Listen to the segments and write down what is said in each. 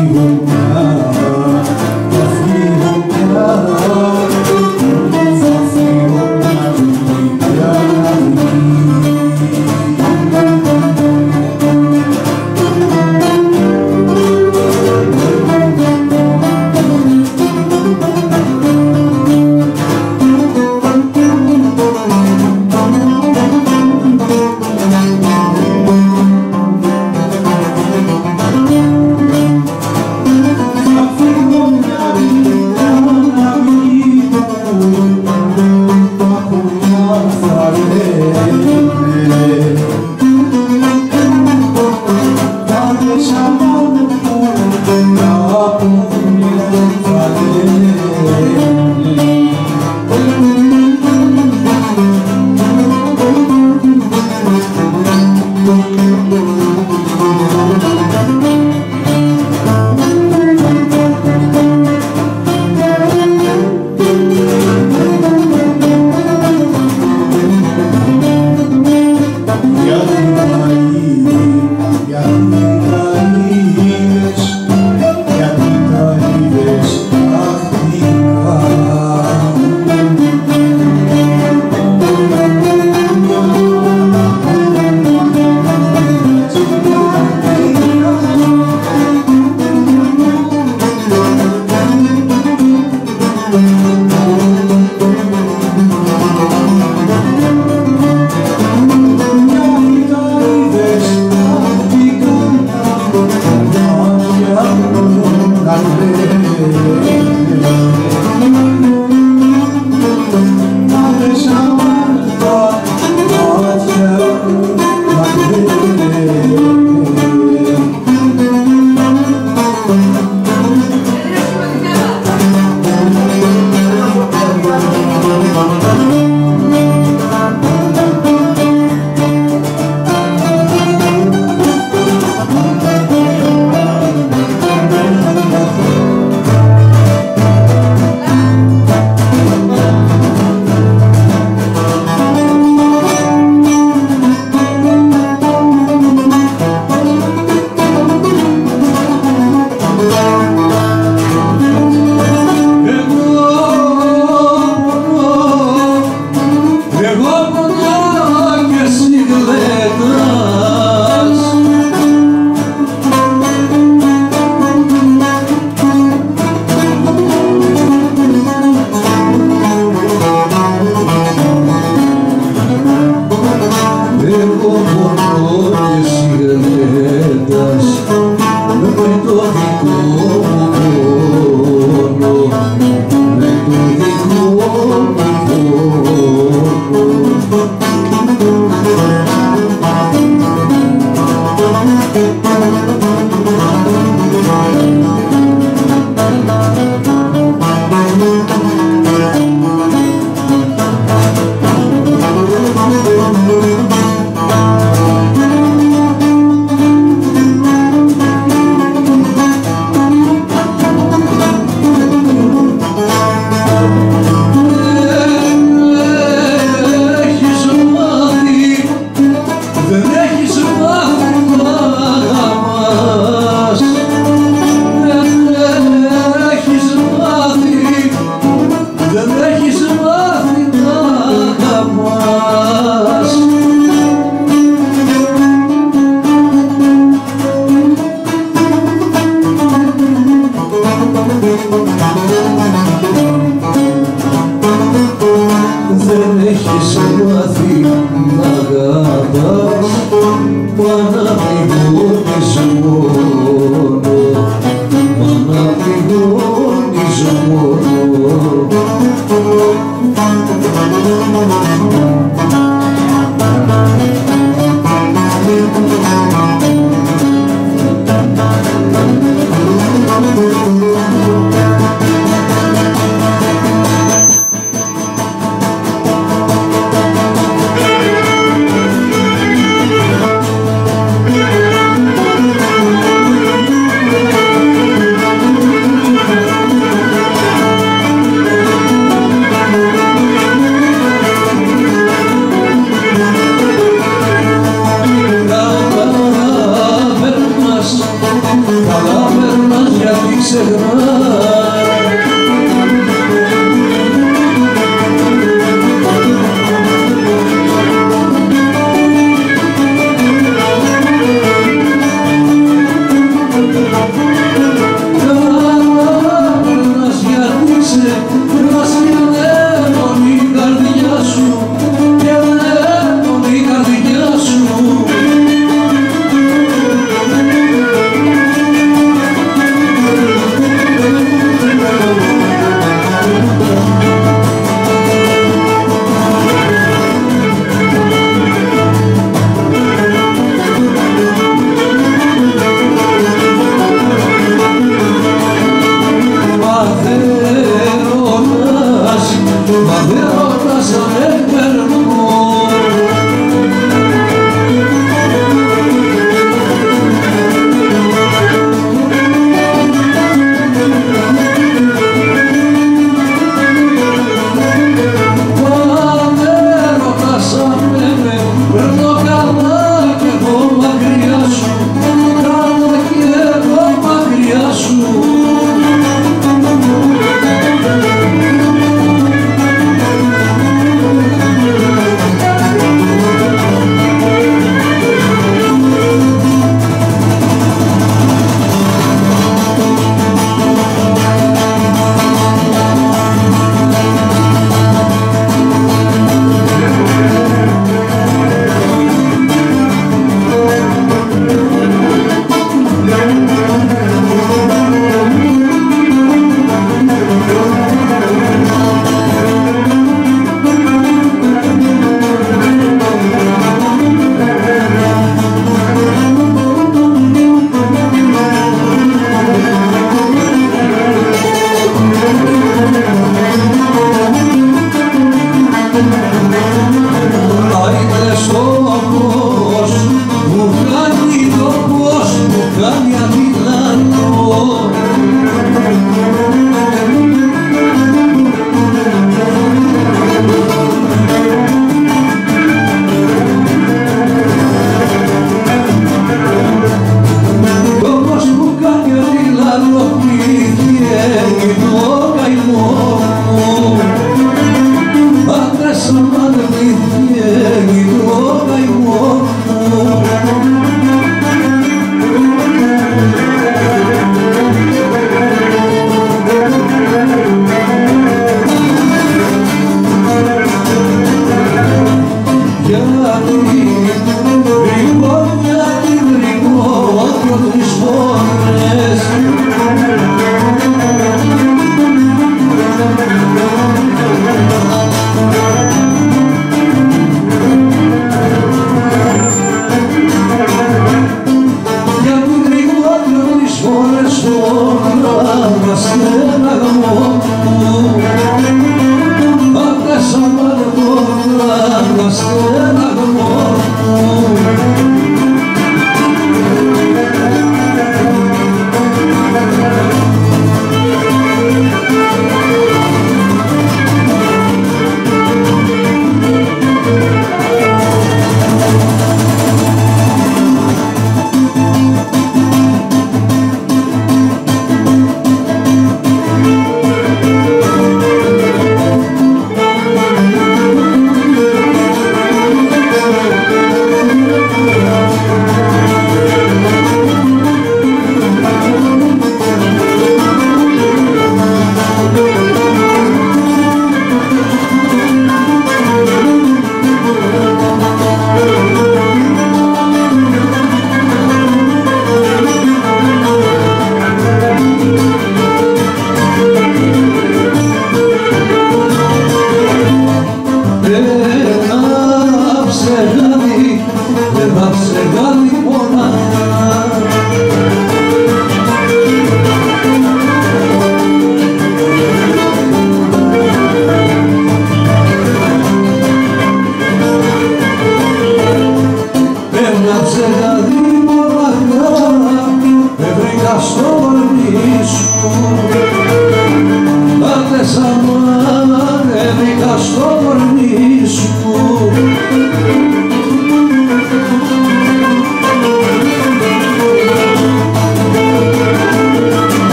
you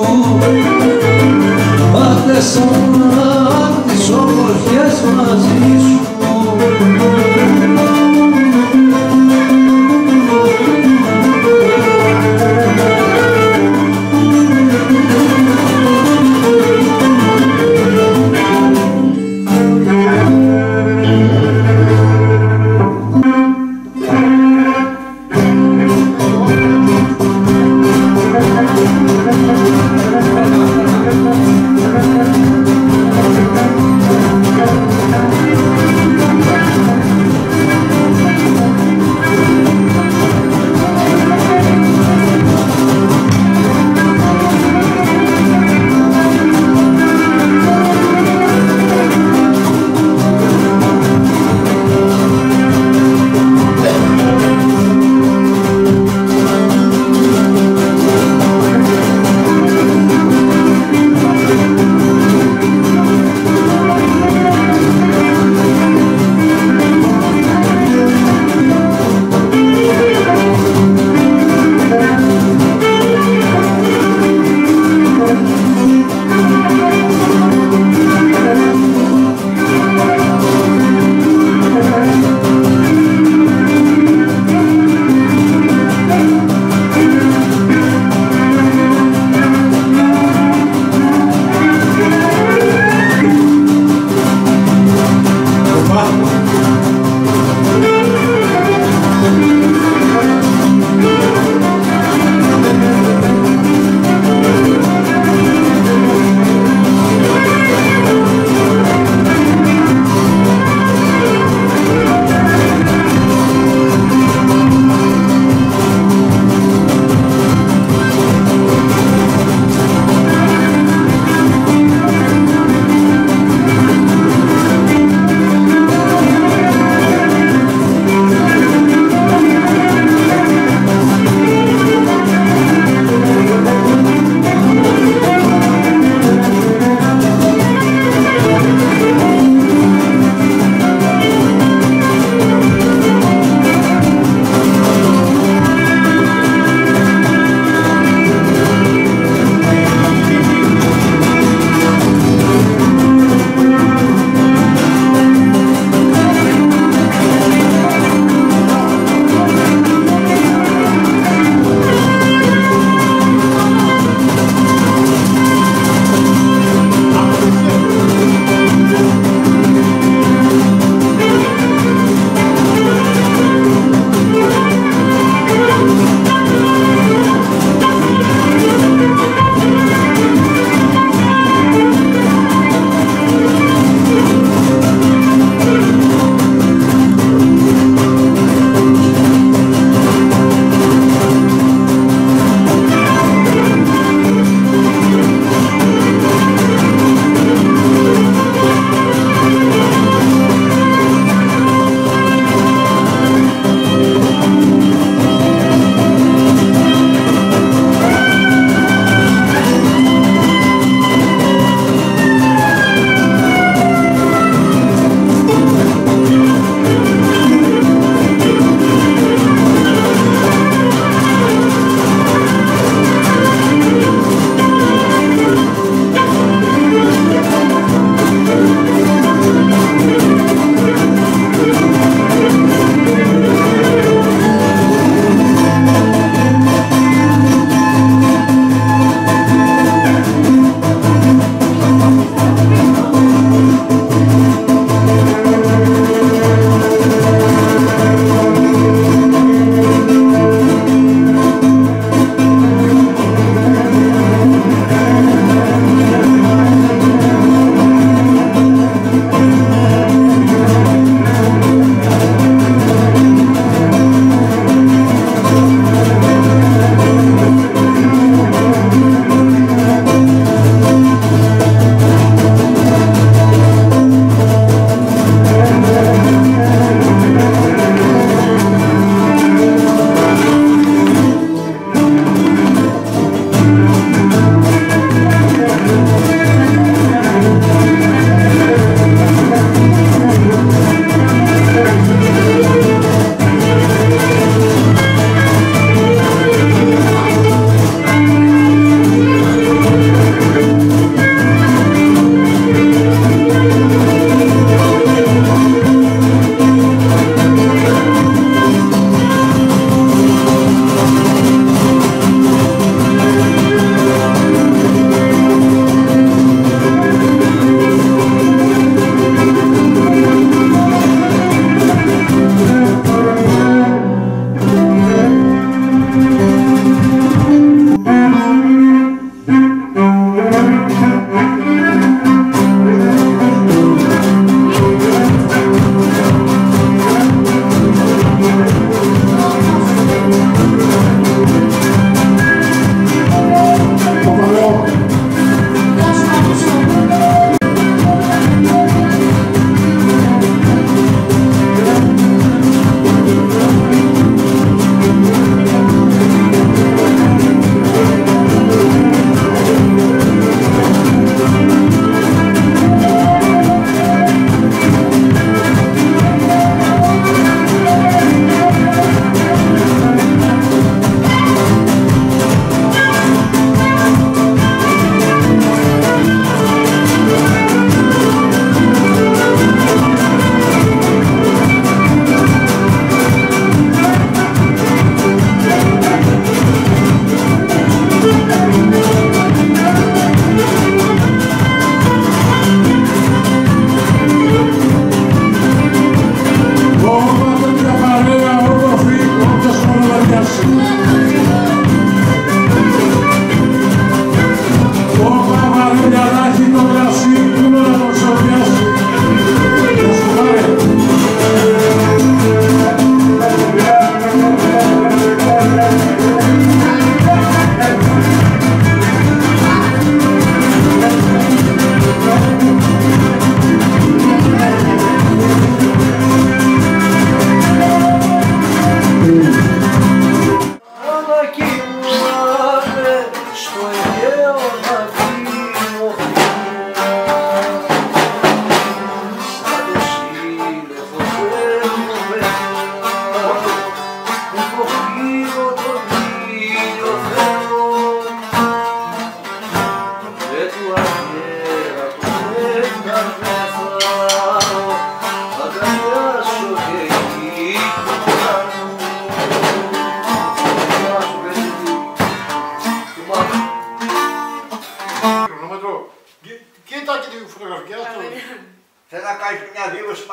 μαζί σου Πάτεσα τις όμορφιες μαζί σου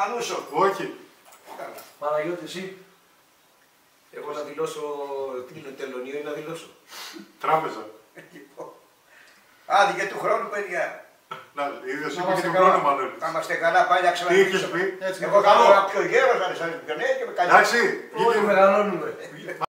δήλωση Μανούσο. Όχι. Καλά. Παναγιώτη, εσύ. Εγώ να δηλώσω τι είναι τελωνίο ή να δηλώσω. Τράπεζα. Λοιπόν. Άντε για του χρόνου παιδιά. Να, είδες Να είπε και είμαστε τον καλά. χρόνο Μανώλης. Να είμαστε καλά πάλι να Τι είχες ξαναμιλήσουμε. πει. Έτσι, Εγώ καλό. θα είμαι πιο γέρος, αν είσαι πιο νέο και με καλή. Εντάξει. Όλοι μεγαλώνουμε.